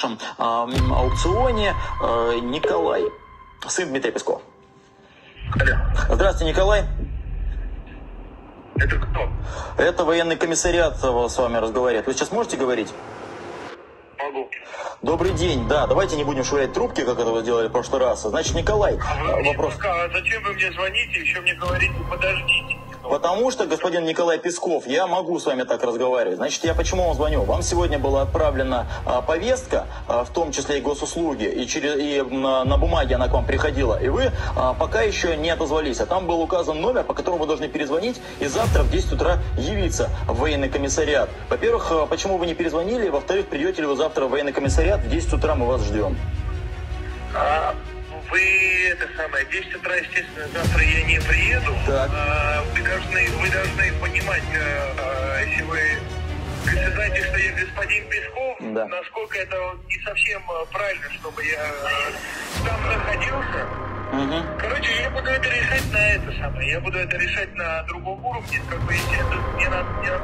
нашем а, м, аукционе э, Николай, сын Дмитрия Пескова. Алло, Здравствуйте, Николай. это кто? Это военный комиссариат с вами разговаривает. Вы сейчас можете говорить? Могу. Добрый день. Да, давайте не будем швырять трубки, как это вы делали в прошлый раз. Значит, Николай, А вы вопрос. пока, а зачем вы мне звоните, еще мне говорите, подождите. Потому что, господин Николай Песков, я могу с вами так разговаривать. Значит, я почему вам звоню? Вам сегодня была отправлена а, повестка, а, в том числе и госуслуги, и, через, и на, на бумаге она к вам приходила, и вы а, пока еще не отозвались. А там был указан номер, по которому вы должны перезвонить и завтра в 10 утра явиться в военный комиссариат. Во-первых, а, почему вы не перезвонили? Во-вторых, придете ли вы завтра в военный комиссариат? В 10 утра мы вас ждем. А вы это самое, в 10 утра, естественно, завтра я не приеду. Так. А, вы должны, вы должны понимать, э, э, если вы знаете, что я господин Песков, Да. насколько это не совсем э, правильно, чтобы я там находился. Мгм. Короче, я буду это решать на это самое. Я буду это решать на другом уровне. Как бы, это мне надо, мне надо